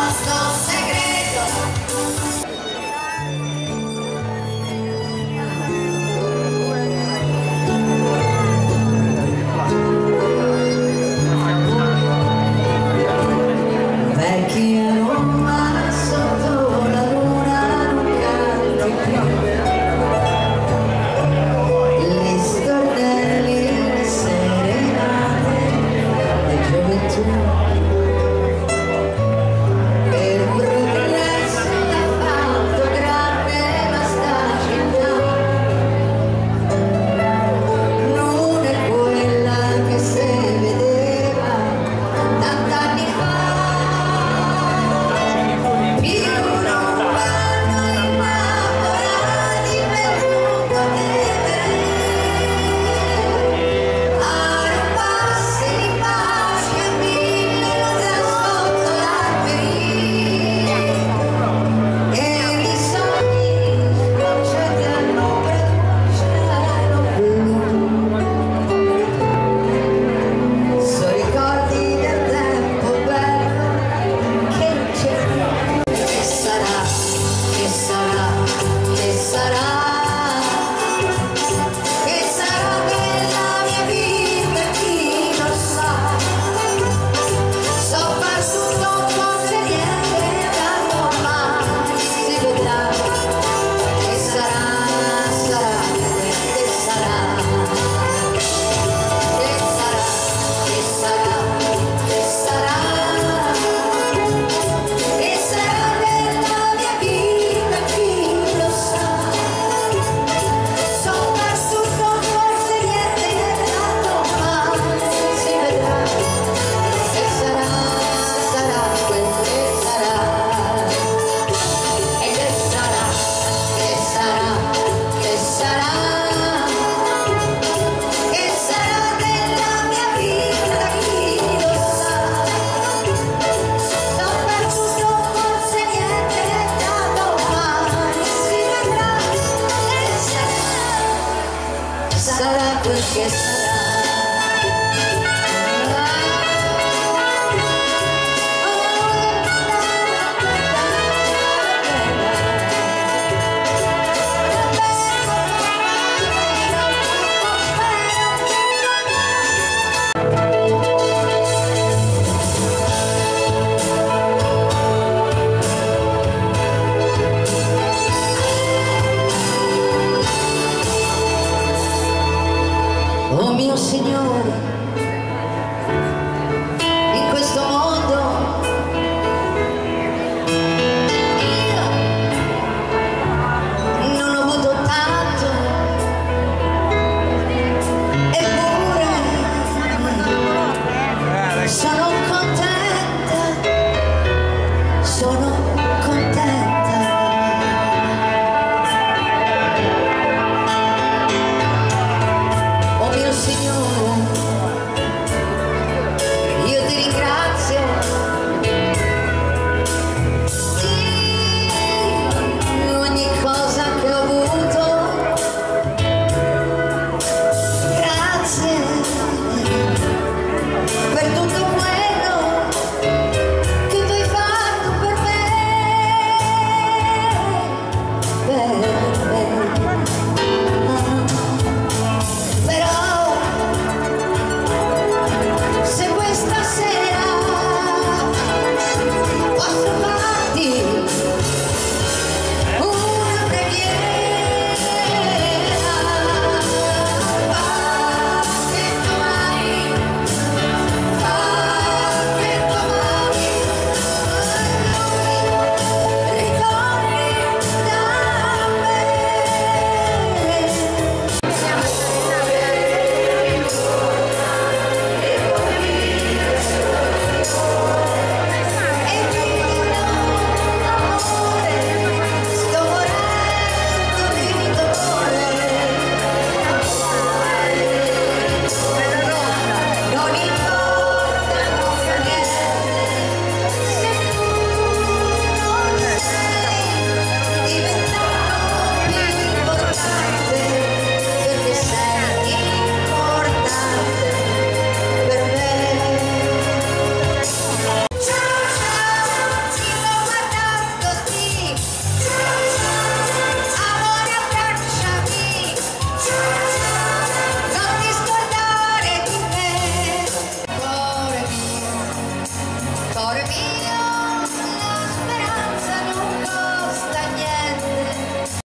tengo sto Yes.